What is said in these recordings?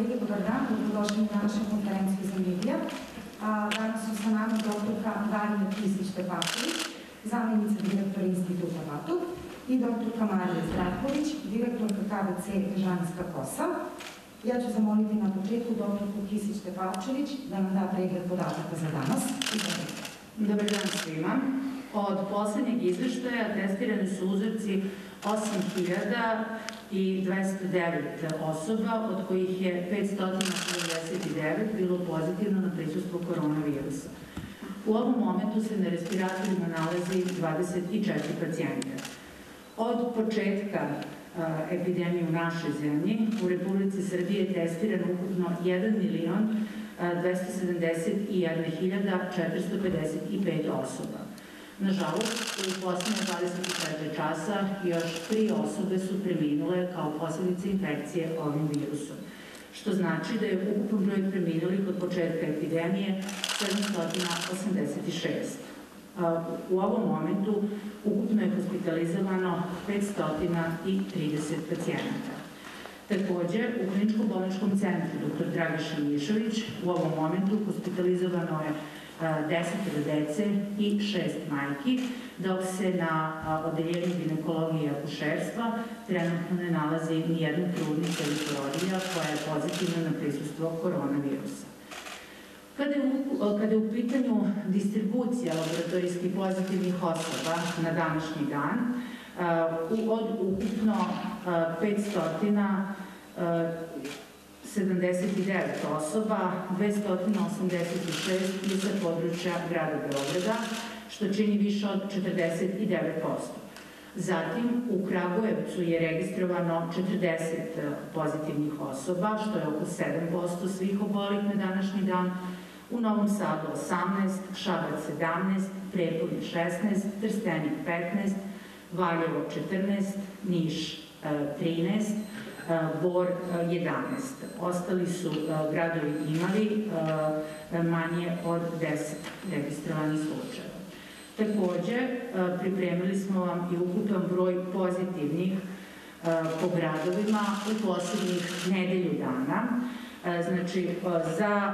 kolege, dobar dan, dobrodošli na današnju konferenciju za medija. Danas su sa nama doktorka Darina Kisić-Tepatović, zamjenica direktora instituta Batut i doktorka Marija Zdravković, direktorka KBC Žanska Kosa. Ja ću zamoliti na početku doktorku Kisić-Tepavčević da nam da pregled podataka za danas. Dobar dan svima. Od poslednjeg izveštaja testirani su uzorci 8209 osoba, od kojih je 579 bilo pozitivno na prisustvo koronavirusa. U ovom momentu se na respiratorima nalazi 24 pacijenta. Od početka epidemije u našoj zemlji u Republici Srbije je testirano ukupno 1 milion 271.455 osoba. Nažalost, u poslednje 24 časa još tri osobe su preminule kao posledice infekcije ovim virusom, što znači da je ukupan broj preminulih od početka epidemije 786. U ovom momentu ukupno je hospitalizovano 530 pacijenata. Takođe, u kliničko-bolničkom centru dr. Dragiša Mišović u ovom momentu hospitalizovano je desetero dece i šest majki, dok se na odeljenju ginekologije i akušerstva trenutno ne nalazi ni jedna trudnica ili porodilja koja je pozitivna na prisustvo koronavirusa. Kada je, u, kada je u pitanju distribucija laboratorijskih pozitivnih osoba na današnji dan, od ukupno 500 79 osoba, 286 iz područja grada Beograda, što čini više od 49%. Zatim, u Kragujevcu je registrovano 40 pozitivnih osoba, što je oko 7% svih obolih na današnji dan, u Novom Sadu 18, Šabac 17, Prepolje 16, Trstenik 15, Valjevo 14, Niš 13, Bor 11. Ostali su gradovi imali manje od 10 registrovanih slučajeva. Takođe, pripremili smo vam i ukupan broj pozitivnih po gradovima u poslednjih nedelju dana. Znači, za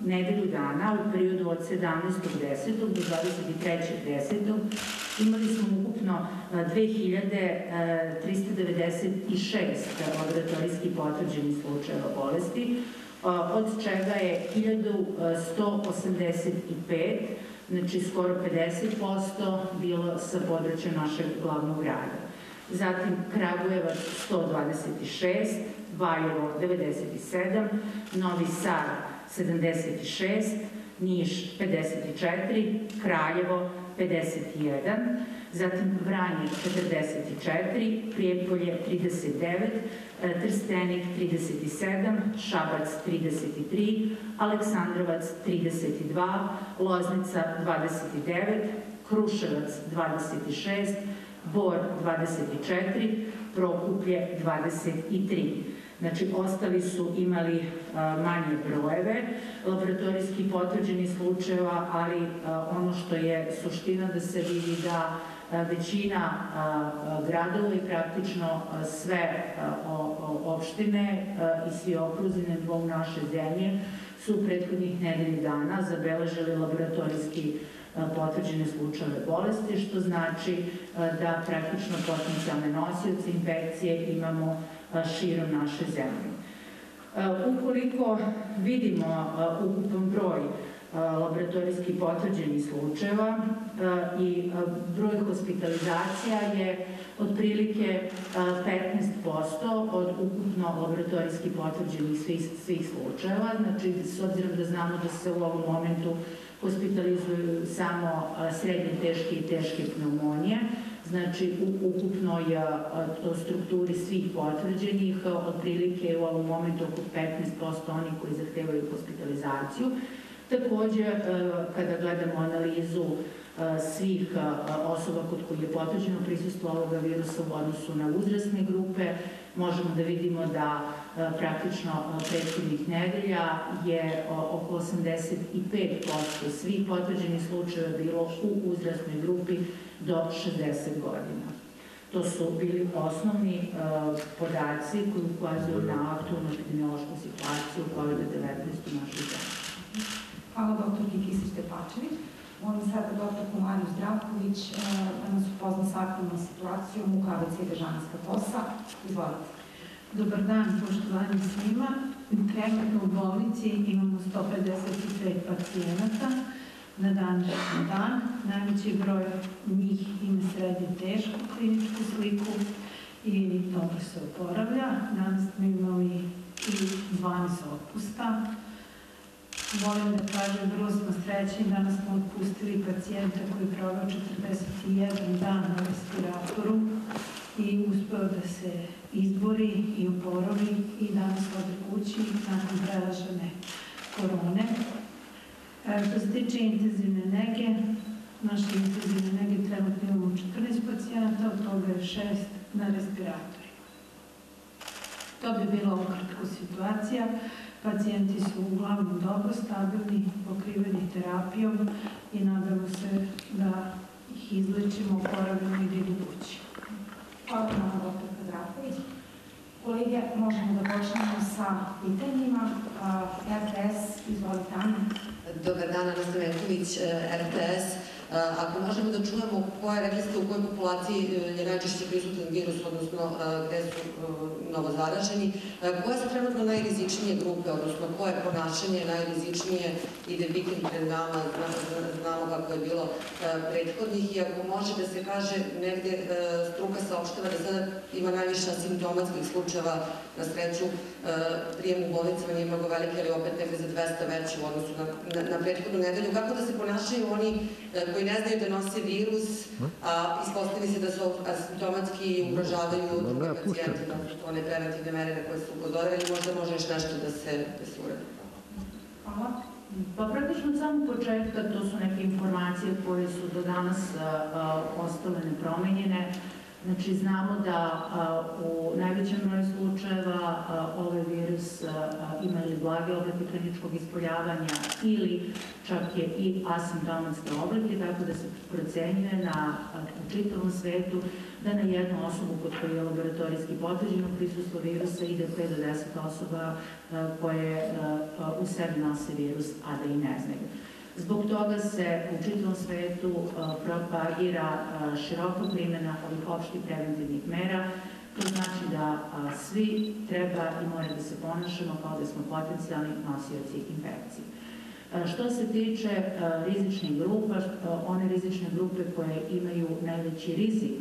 nedelju dana u periodu od 17.10. do 23.10. imali smo ukupno 2396 laboratorijskih potvrđenih slučajeva bolesti, od čega je 1185, znači skoro 50% bilo sa područja našeg glavnog grada. Zatim Kragujevac 126, Valjevo 97, Novi Sad 76, Niš 54, Kraljevo 51, zatim Vranje 44, Prijepolje 39, Trstenik 37, Šabac 33, Aleksandrovac 32, Loznica 29, Kruševac 26, Bor 24, Prokuplje 23. Znači, ostali su imali manje brojeve laboratorijski potvrđeni slučajeva, ali ono što je suština da se vidi da većina gradova i praktično sve opštine i svi okruzi na nivou naše zemlje su u prethodnih nedelji dana zabeležili laboratorijski potvrđene slučajeve bolesti, što znači da praktično potencijalne nosioce infekcije imamo širom naše zemlje. Ukoliko vidimo ukupan broj laboratorijski potvrđenih slučajeva i broj hospitalizacija je otprilike 15% od ukupno laboratorijski potvrđenih svih, svih slučajeva. Znači, s obzirom da znamo da se u ovom momentu hospitalizuju samo srednje teške i teške pneumonije, znači u ukupnoj strukturi svih potvrđenih, otprilike u ovom momentu oko 15% oni koji zahtevaju hospitalizaciju. Takođe, kada gledamo analizu svih osoba kod koji je potvrđeno prisustvo ovoga virusa u odnosu na uzrasne grupe, možemo da vidimo da praktično prethodnih nedelja je oko 85% svih potvrđenih slučajeva bilo u uzrasnoj grupi do 60 godina. To su bili osnovni e, podaci koji ukazuju na aktualnu epidemiološku situaciju COVID-19 u našoj zemlji. Hvala doktorki Kisić-Tepačević. Molim sada doktorku Mariju Zdravković e, da nas upozna sa aktualnom situacijom u KBC Dežanska Kosa. Izvolite. Dobar dan, poštovani svima. Trenutno u bolnici imamo 155 pacijenata na današnji dan. Najveći broj njih ima srednje tešku kliničku sliku i dobro se oporavlja. Danas smo imali i 12 otpusta. Volim da kažem, vrlo smo srećni, danas smo otpustili pacijenta koji je provao 41 dan na respiratoru i uspeo da se izbori i oporovi i danas ode kući nakon prelažene korone. E, što se tiče intenzivne nege, naše intenzivne nege trenutno imamo 14 pacijenata, od toga je 6 na respiratorima. To bi bila ukratko situacija. Pacijenti su uglavnom dobro stabilni, pokriveni terapijom i nadamo se da ih izlečimo, oporavimo i da idu kući. Hvala vam, Zdravković. Kolege, možemo da počnemo sa pitanjima. A, RTS, izvolite Ana. Dobar dan, Ana Stavenković, RTS. Ako možemo da čujemo koja, rekli ste u kojoj populaciji je najčešće prisutan virus, odnosno gde su novo zaraženi, koje su trenutno najrizičnije grupe, odnosno koje ponašanje najrizičnije ide vikend pred nama, znamo kako je bilo prethodnih i ako može da se kaže negde struka saopštava da sada ima najviše asimptomatskih slučajeva na sreću prijem u bolnicama nije mnogo veliki, ali opet negde za 200 veći u odnosu na, na prethodnu nedelju. Kako da se ponašaju oni koji ne znaju da nose virus, a ispostavi se da su asimptomatski i ugrožavaju druge pacijente, da su one preventivne mere na koje su upozorili, možda može još nešto da se, da se uradi. Hvala. Pa praktično od samog početka to su neke informacije koje su do danas a, a, ostale nepromenjene. Znači, znamo da a, u najvećem broju slučajeva a, ovaj virus a, ima ili blage oblike kliničkog ispoljavanja ili čak je i asimptomatske oblike, tako da se procenjuje na, u čitavom svetu da na jednu osobu kod koje je laboratorijski potvrđeno prisustvo virusa ide 5 do 10 osoba koje u sebi nose virus, a da i ne znaju. Zbog toga se u čitavom svetu propagira široka primjena ovih opštih preventivnih mera. To znači da svi treba i mora da se ponašamo kao da smo potencijalni nosioci infekcije. Što se tiče rizičnih grupa, one rizične grupe koje imaju najveći rizik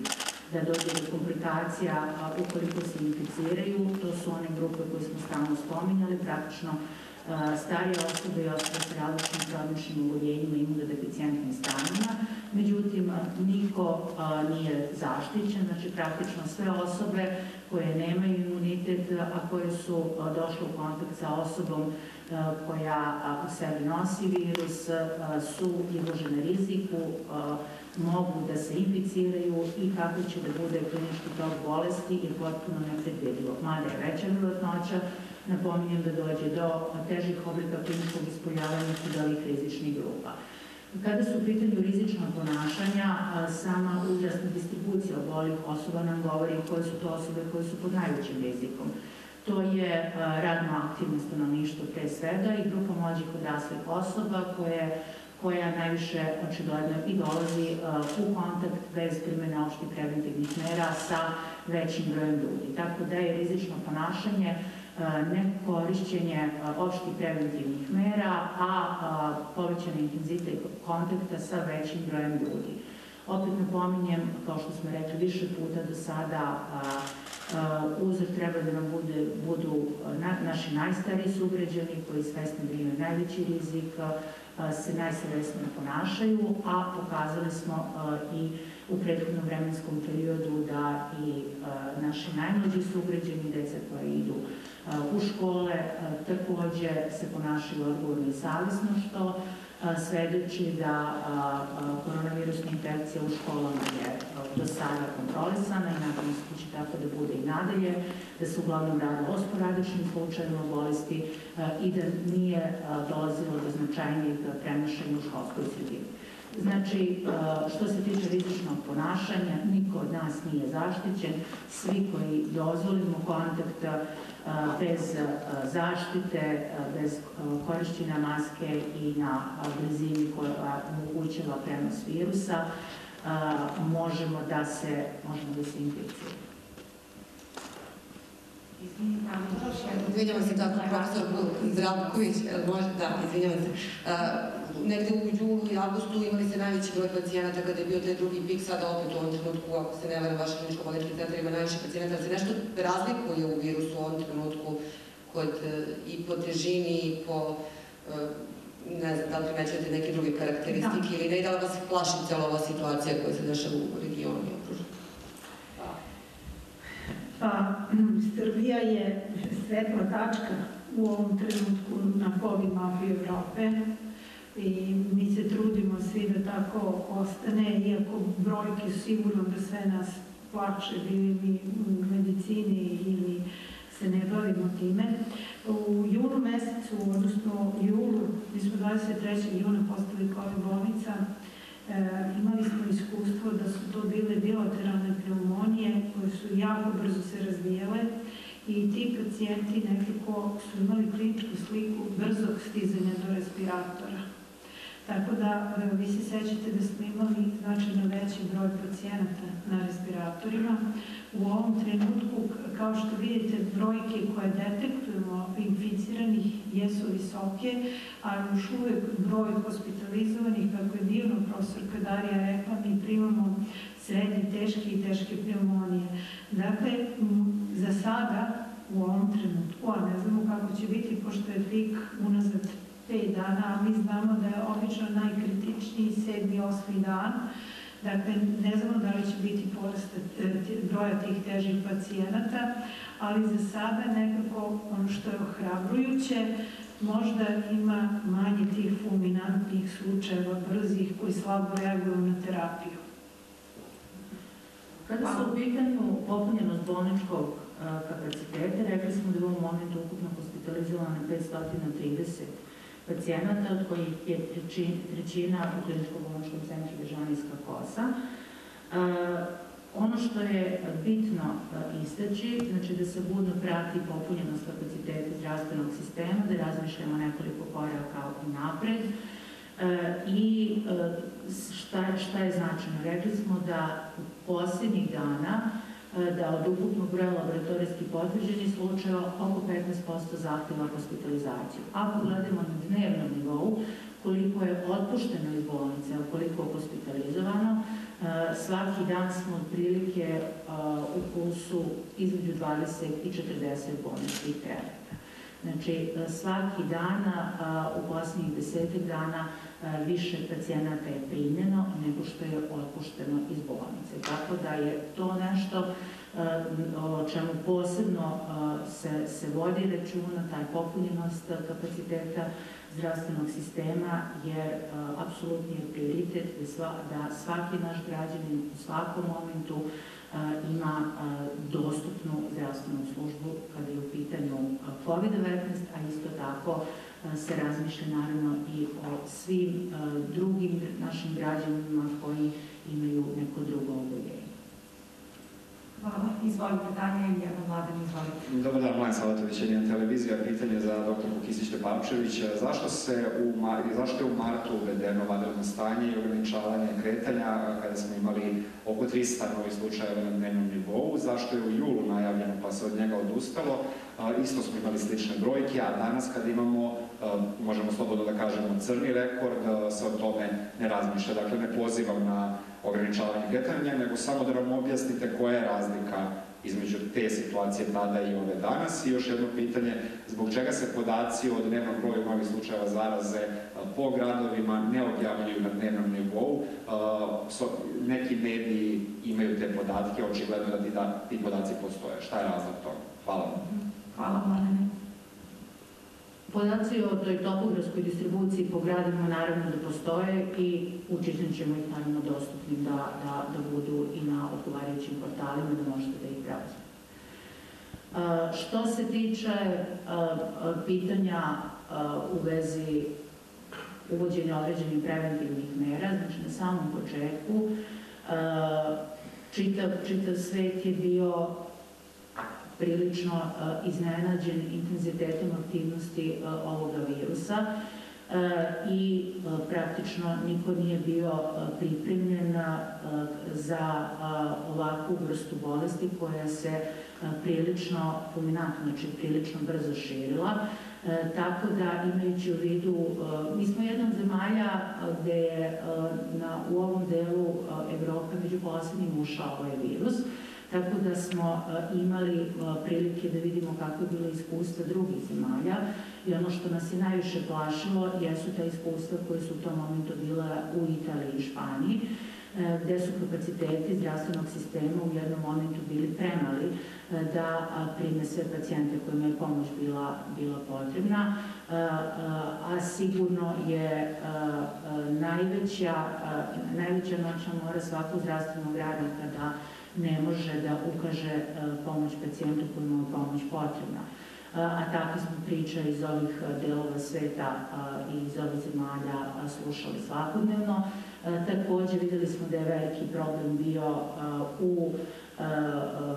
da dođe do komplikacija ukoliko se inficiraju, to su one grupe koje smo stalno spominjali, praktično starije osobe i osobe sa različnim kroničnim uvoljenjima i imunodeficijentnim stanjima. Međutim, niko nije zaštićen, znači praktično sve osobe koje nemaju imunitet, a koje su došle u kontakt sa osobom koja u sebi nosi virus, su izložene riziku, mogu da se inficiraju i kako će da bude klinički tok bolesti je potpuno nepredvidivo. Mada je veća vjerojatnoća napominjem da dođe do težih oblika kliničkog ispoljavanja ovih rizičnih grupa. Kada su u pitanju rizična ponašanja, sama uzrasna distribucija obolih osoba nam govori koje su to osobe koje su pod najvećim rizikom. To je radno aktivno stanovništvo pre svega i grupa mlađih odraslih osoba koje koja najviše očigledno i dolazi u kontakt bez primjene opštih preventivnih mera sa većim brojem ljudi. Tako da je rizično ponašanje nekorišćenje opštih preventivnih mera, a povećan intenzitet kontakta sa većim brojem ljudi. Opet napominjem, kao što smo rekli više puta do sada, uzor treba da nam bude, budu naši najstariji sugrađani koji svesni da imaju najveći rizik, se najsavesnije ponašaju, a pokazali smo i u prethodnom vremenskom periodu da i naši najmlađi sugrađani, deca koja idu u škole takođe se ponašaju odgovorno i savjesno, što svedoči da koronavirusna infekcija u školama je do sada kontrolisana i nadam se da tako da bude i nadalje, da se uglavnom radi o sporadičnim slučajima bolesti i da nije dolazilo do značajnijeg prenošenja u školskoj sredini. Znači, uh, što se tiče rizičnog ponašanja, niko od nas nije zaštićen. Svi koji dozvolimo kontakt uh, bez uh, zaštite, bez korišćenja maske i na blizini koja omogućava prenos virusa, možemo da se, možemo da se inficiramo. Izvinjavam se tako, profesor Zdravković, može, da, izvinjavam se. Negde u julu i avgustu imali se najveći broj pacijenata kada je bio taj drugi pik, sada opet u ovom trenutku, ako se ne varam, vaš kliničko bolnički centar ima najviše pacijenata, da se nešto razlikuje u virusu u ovom trenutku kod e, i po težini i po e, ne znam da li primećujete neke druge karakteristike da. ili ne, da li vas plaši cijela ova situacija koja se dešava u regionu i okružu? Pa, Srbija je svetla tačka u ovom trenutku na COVID mapi Evrope i mi se trudimo svi da tako ostane, iako brojke sigurno da sve nas plače, bili mi u medicini ili se ne bavimo time. U junu mesecu, odnosno julu, mi smo 23. juna postali COVID bolnica, E, imali smo iskustvo da su to bile bilateralne pneumonije koje su jako brzo se razvijale i ti pacijenti nekako su imali kliničku sliku brzog stizanja do respiratora. Tako da, vi se sećate da smo imali značajno veći broj pacijenata na respiratorima. U ovom trenutku, kao što vidite, brojke koje detektujemo inficiranih jesu visoke, ali još uvek broj hospitalizovanih, kako je divno profesorka Darija rekla, mi primamo srednje, teške i teške pneumonije. Dakle, za sada, u ovom trenutku, a ne znamo kako će biti, pošto je pik unazad 5 dana, a mi znamo da je obično najkritičniji 7. 8. dan, Dakle, ne znamo da li će biti porast e, broja tih težih pacijenata, ali za sada nekako ono što je ohrabrujuće, možda ima manje tih fulminantnih slučajeva, brzih, koji slabo reaguju na terapiju. Kada su u pitanju popunjenost bolničkog e, kapaciteta, rekli smo da je u momentu ukupno hospitalizovano 530 pacijenata, od kojih je trećina u kliničko-bolničkom centru Dežanijska kosa. E, ono što je bitno e, istaći, znači da se budno prati popunjenost kapaciteta zdravstvenog sistema, da razmišljamo nekoliko koraka napred e, i šta, šta je značajno. Rekli smo da u posljednjih dana da od ukupnog broja laboratorijskih potvrđenih slučajeva oko 15% zahtjeva hospitalizaciju. Ako gledamo na dnevnom nivou, koliko je otpušteno iz bolnice, koliko je hospitalizovano, e, svaki dan smo otprilike e, u pulsu između 20 i 40 bolničkih kreveta. Znači, svaki dan u posljednjih desetak dana više pacijenata je primljeno nego što je otpušteno iz bolnice. Da je to nešto o čemu posebno se, se vodi računa, taj popunjenost kapaciteta zdravstvenog sistema, jer apsolutni je prioritet da, da svaki naš građanin u svakom momentu ima dostupnu zdravstvenu službu kada je u pitanju COVID-19, a isto tako se razmišlja naravno i o svim drugim našim građanima koji imaju neko drugo oboljenje. Hvala. Izvolite, Tanja i Vladan, izvolite. Dobar dan, Mladen Salatović, jedna televizija. Pitanje za dr. Kisić Tepavčević. Zašto, se u, zašto je u martu uvedeno vanredno stanje i ograničavanje kretanja kada smo imali oko 300 novih slučajeva na dnevnom nivou? Zašto je u julu najavljeno pa se od njega odustalo? Isto smo imali slične brojke, a danas kad imamo, možemo slobodno da kažemo, crni rekord, se o tome ne razmišlja. Dakle, ne pozivam na ograničavanje kretanja, nego samo da nam objasnite koja je razlika između te situacije tada i ove danas. I još jedno pitanje, zbog čega se podaci o dnevnom broju novih slučajeva zaraze po gradovima ne objavljuju na dnevnom nivou? Neki mediji imaju te podatke, očigledno da ti, da, ti podaci postoje. Šta je razlog toga? Hvala vam. Hvala, Mladene. Podaci o toj topografskoj distribuciji po gradima naravno da postoje i učinit ćemo ih naravno dostupnim da, da, da budu i na odgovarajućim portalima da možete da ih preuzmete. Što se tiče pitanja u vezi uvođenja određenih preventivnih mera, znači na samom početku čitav, čitav svet je bio prilično iznenađen intenzitetom aktivnosti ovoga virusa i praktično niko nije bio pripremljen za ovakvu vrstu bolesti koja se prilično fulminantno, znači prilično brzo širila. Tako da imajući u vidu, mi smo jedna od zemalja gde je na, u ovom delu Evrope među poslednjim ušao ovaj virus, tako da smo imali prilike da vidimo kako je bilo iskustva drugih zemalja i ono što nas je najviše plašilo jesu ta iskustva koje su u tom momentu bila u Italiji i Španiji, gde su kapaciteti zdravstvenog sistema u jednom momentu bili premali da prime sve pacijente kojima je pomoć bila, bila potrebna, a sigurno je najveća, najveća noćna mora svakog zdravstvenog radnika da ne može da ukaže pomoć pacijentu kojima je pomoć potrebna. A takve smo priče iz ovih delova sveta i iz ovih zemalja slušali svakodnevno. Takođe videli smo da je veliki problem bio u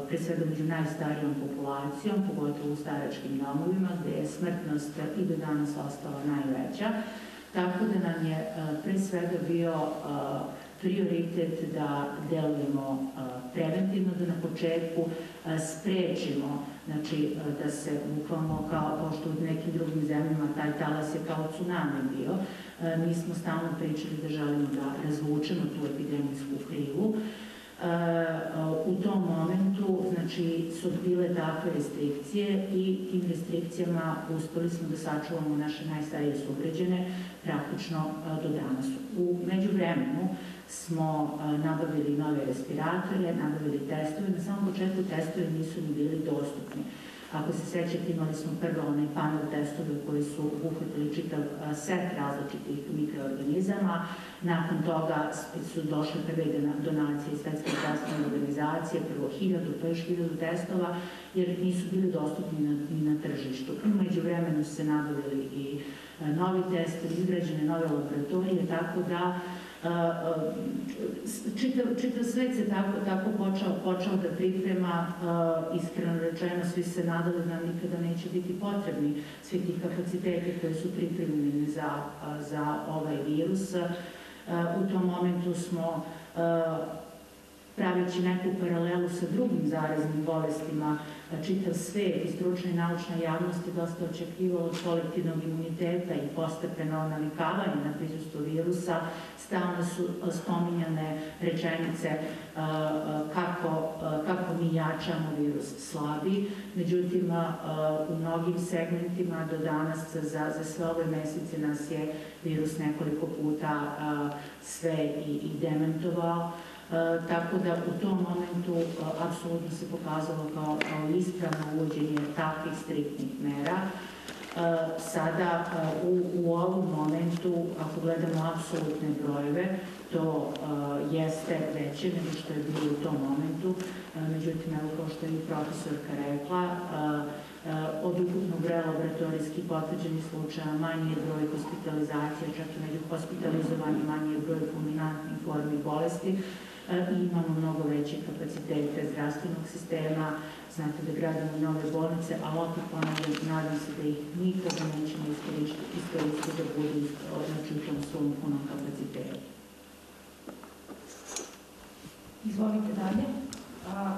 pre svega među najstarijom populacijom, pogotovo u staračkim domovima, gde je smrtnost i do danas ostala najveća. Tako da nam je pre svega bio prioritet da delujemo preventivno, da na početku sprečimo, znači da se bukvalno kao, kao što u nekim drugim zemljama taj talas je kao tsunami bio, mi smo stalno pričali da želimo da razvučemo tu epidemijsku krivu, u tom momentu znači, su bile takve restrikcije i tim restrikcijama uspeli smo da sačuvamo naše najstarije sugrađene praktično do danas. U međuvremenu smo nabavili nove respiratore, nabavili testove. Na samom početku testovi nisu ni bili dostupni. Ako se sećate, imali smo prvo onaj panel testove koji su uhvatili čitav set različitih mikroorganizama. Nakon toga su došle prve donacije Svetske zdravstvene organizacije, prvo hiljadu, pa još hiljadu testova, jer nisu bili dostupni na, ni na tržištu. Umeđu vremenu su se nabavili i novi testovi, izgrađene nove laboratorije, tako da čitav, čitav svet se tako, tako počeo, počeo da priprema, iskreno rečeno, svi se nadali da nam nikada neće biti potrebni svi ti kapaciteti koji su pripremljeni za, za ovaj virus. U tom momentu smo praveći neku paralelu sa drugim zaraznim bolestima, čitav svet i stručna i naučna javnost je dosta očekivalo od kolektivnog imuniteta i postepeno navikavanje na prisustvo virusa, stalno su spominjane rečenice kako, kako mi jačamo virus slabi, međutim u mnogim segmentima do danas za, za sve ove mesece nas je virus nekoliko puta sve i, i dementovao. E, tako da u tom momentu e, apsolutno se pokazalo kao, kao ispravno uvođenje takvih striktnih mera. E, sada u, u ovom momentu, ako gledamo apsolutne brojeve, to jeste veće nego što je bilo u tom momentu. Međutim, evo kao što je i profesorka rekla, od ukupnog broja laboratorijskih potvrđenih slučaja manji je broj hospitalizacija, čak i među hospitalizovanim manji je broj fulminantnih formi bolesti, i imamo mnogo veće kapacitete zdravstvenog sistema, znate da gradimo nove bolnice, a opet ponavljam, nadam se da ih nikada nećemo iskoristiti, da budu znači, u tom svom punom kapacitetu. Izvolite dalje. A,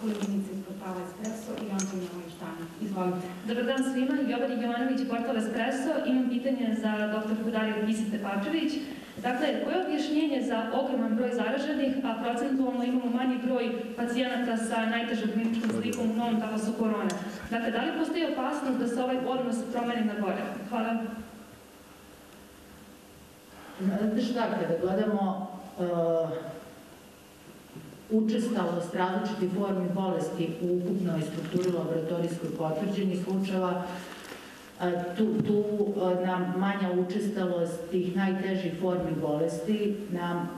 koleginica iz portala Espresso i Antonija Mojštana. Izvolite. Dobar dan svima, Jovan Jovanović, portal Espresso. Imam pitanje za dr. Dariju Kisice Pačević. Dakle, koje je objašnjenje za ogroman broj zaraženih, a procentualno imamo manji broj pacijenata sa najtežom kliničkom slikom u novom talasu korone? Dakle, da li postoji opasnost da se ovaj odnos promeni na gore? Hvala. Znate šta, kada gledamo uh, učestalost različitih formi bolesti u ukupnoj strukturi laboratorijskoj potvrđenih slučajeva, Tu, tu nam manja učestalost tih najtežih formi bolesti nam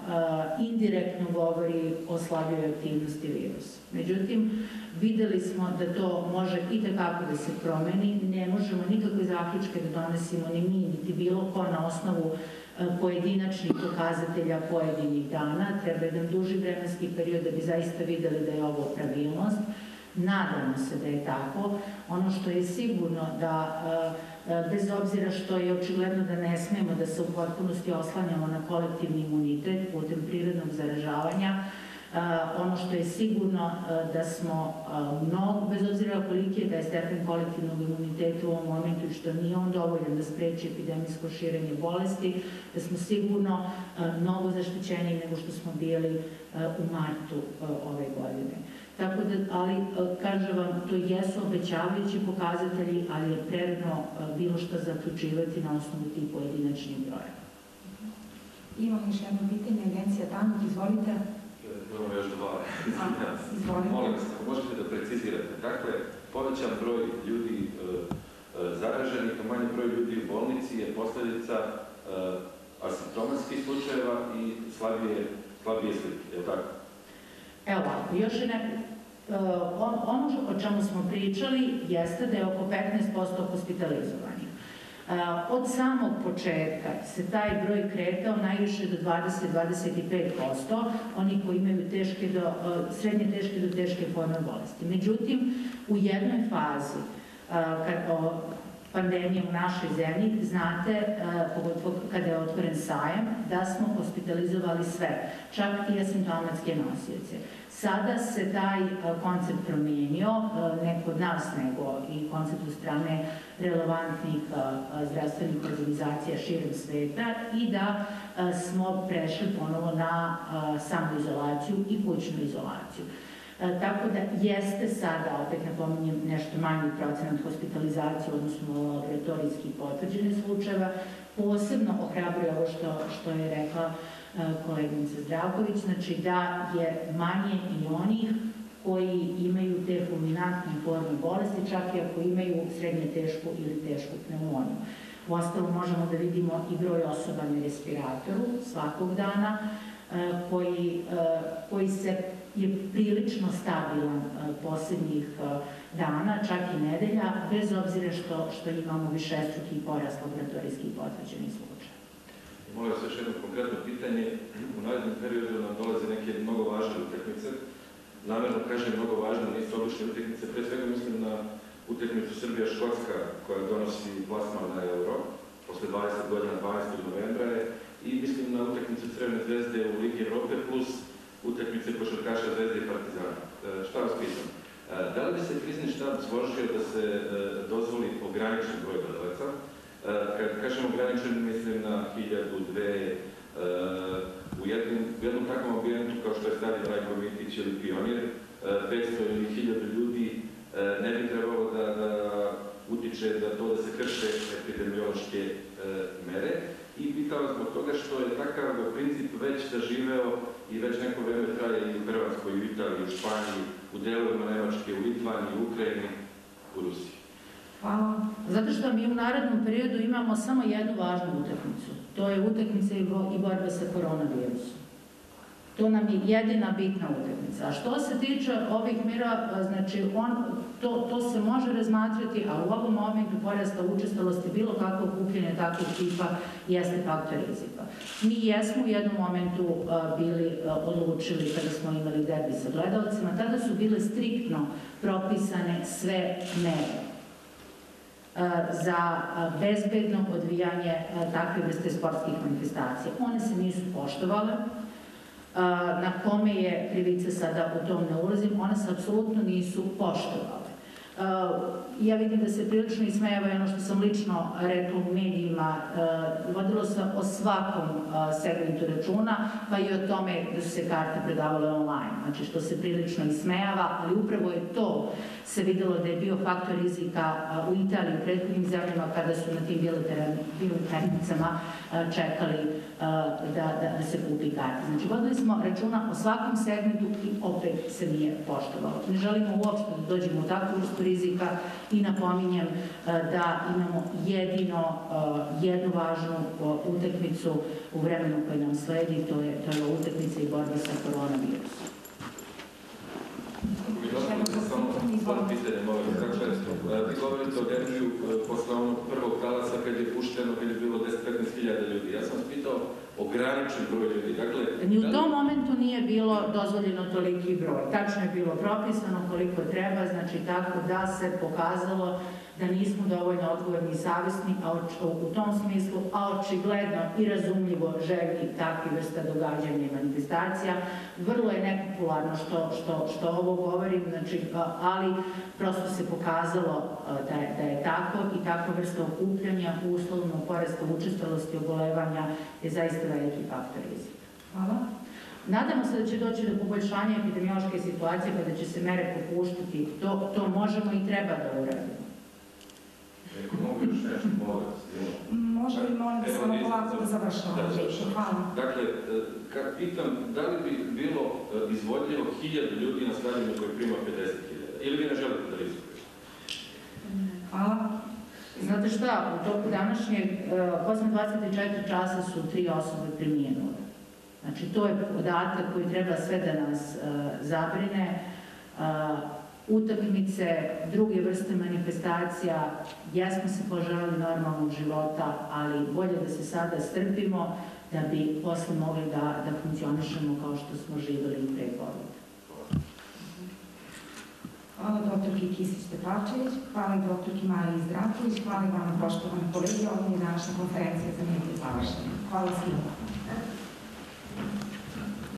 indirektno govori o slabijoj aktivnosti virusa. Međutim, videli smo da to može i takako da se promeni, ne možemo nikakve zaključke da donesimo ni mi, niti bilo ko na osnovu pojedinačnih pokazatelja pojedinih dana, treba jedan duži vremenski period da bi zaista videli da je ovo pravilnost. Nadamo se da je tako. Ono što je sigurno da, bez obzira što je očigledno da ne smemo da se u potpunosti oslanjamo na kolektivni imunitet putem prirodnog zaražavanja, ono što je sigurno da smo mnogo, bez obzira koliki je da je stepen kolektivnog imuniteta u ovom momentu i što nije on dovoljan da spreči epidemijsko širenje bolesti, da smo sigurno mnogo zaštićeniji nego što smo bili u martu ove godine. Tako da, ali, kažem vam, to jesu obećavajući pokazatelji, ali je prerano bilo što zaključivati na osnovu tih pojedinačnih broja. Imamo još jedno pitanje, agencija Tanut, izvolite. Imamo još dva. Izvolite. Molim vas, ako možete da precizirate. Dakle, povećan broj ljudi e, e, zaraženih, a manji broj ljudi u bolnici je posljedica e, asimptomatskih slučajeva i slabije, slabije slike, je li tako? Evo, još je ne, ono o čemu smo pričali jeste da je oko 15% hospitalizovanih. Od samog početka se taj broj kretao najviše do 20-25%, oni koji imaju teške do, srednje teške do teške forme bolesti. Međutim, u jednoj fazi, kad, pandemije u našoj zemlji, znate, pogotovo kada je otvoren sajam, da smo hospitalizovali sve, čak i asimptomatske nosioce. Sada se taj koncept promijenio, ne kod nas, nego i koncept u strane relevantnih zdravstvenih organizacija širom sveta i da smo prešli ponovo na samoizolaciju i kućnu izolaciju. Tako da jeste sada, opet napominjem, nešto manji procenat hospitalizacije, odnosno laboratorijski potvrđene slučajeva. Posebno ohrabruje ovo što, što je rekla koleginica Zdravković, znači da je manje i onih koji imaju te fulminantne forme bolesti, čak i ako imaju srednje tešku ili tešku pneumoniju. U ostalom možemo da vidimo i broj osoba na respiratoru svakog dana, koji, koji se je prilično stabilan poslednjih dana, čak i nedelja, bez obzira što, što imamo višestruki porast laboratorijskih potvrđenih slučaja. Molim vas još jedno konkretno pitanje. U narednom periodu nam dolaze neke mnogo važne utakmice. Namerno kažem mnogo važne, nisu obične utakmice. Pre svega mislim na utakmicu Srbija-Škotska koja donosi plasman na Euro posle 20 godina 12. novembra je i mislim na utakmicu Crvene zvezde u Ligi Evrope plus utakmice košarkaša Zvezde i Partizana. E, šta vas pitam? E, da li bi se krizni štab složio da se e, dozvoli ograničen broj gledalaca? Kad kažem ograničen, mislim na hiljadu, dve, u jednom, u jednom takvom ambijentu kao što je Stadi Rajko Mitić ili Pionir, 500 ili 1000 ljudi ne bi trebalo da, da utiče da to da se krše epidemiološke mere i pitao zbog toga što je takav princip već zaživeo i već neko vreme traje i u Hrvatskoj, u Italiji, u Španiji, u delovima Nemačke, u Litvaniji, u Ukrajini, u Rusiji. Hvala. Zato što mi u narednom periodu imamo samo jednu važnu utakmicu. To je utakmica i borba sa koronavirusom. To nam je jedina bitna utakmica. A što se tiče ovih mira, znači on, to, to se može razmatrati, a u ovom momentu porasta učestalosti bilo kako okupljenje takvog tipa jeste faktor rizika. Mi jesmo u jednom momentu uh, bili uh, odlučili kada smo imali derbi sa gledalcima, tada su bile striktno propisane sve mere za bezbedno odvijanje takve vrste sportskih manifestacija. One se nisu poštovale, na kome je krivica sada u tom ne ulazim, one se apsolutno nisu poštovale. Ja vidim da se prilično ismejava ono što sam lično rekla u medijima, vodilo se o svakom segmentu računa, pa i o tome da su se karte predavale online, znači što se prilično ismejava, ali upravo je to se videlo da je bio faktor rizika u Italiji u prethodnim zemljama kada su na tim bilaternicama čekali da, da, da se kupi karte. Znači, vodili smo računa o svakom segmentu i opet se nije poštovalo. Ne želimo uopšte da dođemo u takvu vrstu rizika i napominjem da imamo jedino jednu važnu utakmicu u vremenu koje nam sledi, to je, to je utakmica i borba sa koronavirusom. Samo samo pitanje, molim. Dakle, vi govorite o Derđiju posle onog kad je pušteno, kad je bilo 10-15 hiljada ljudi. Ja sam vas pitao ograničen broj ljudi. Dakle, Ni u da li- tom momentu nije bilo dozvoljeno toliki broj. Tačno je bilo propisano koliko treba, znači tako da se pokazalo da nismo dovoljno odgovorni i savjesni a u tom smislu, a očigledno i razumljivo željni takvi vrsta događanja i manifestacija. Vrlo je nepopularno što, što, što ovo govorim, znači, ali prosto se pokazalo da je, da je tako i takva vrsta okupljanja uslovno porasta učestalosti obolevanja je zaista veliki faktor rizika. Hvala. Nadamo se da će doći do poboljšanja epidemiološke situacije kada će se mere popuštiti. To, to možemo i treba da uradimo. Ako mogu još nešto, molim vas. Dino. Može li molim vas samo polako da za- završamo? da, završavam. Hvala. Dakle, e, kad pitam da li bi bilo e, izvodljivo hiljadu ljudi na stadionu koji prima 50 hiljada? Ili vi ne želite da rizikujete? Hvala. Znate šta, u toku današnjeg, e, posle 24 časa su tri osobe preminule. Znači, to je podatak koji treba sve da nas e, zabrine. Utakmice, druge vrste manifestacija, jesmo se poželjeli normalnog života, ali bolje da se sada strpimo da bi posle mogli da, da funkcionišemo kao što smo živjeli pre COVID. Hvala doktorki Kisić Tepavčević, hvala i doktorki Mariji hvala i vama poštovani kolegi, ovo je današnja konferencija za medije završena. Hvala svima.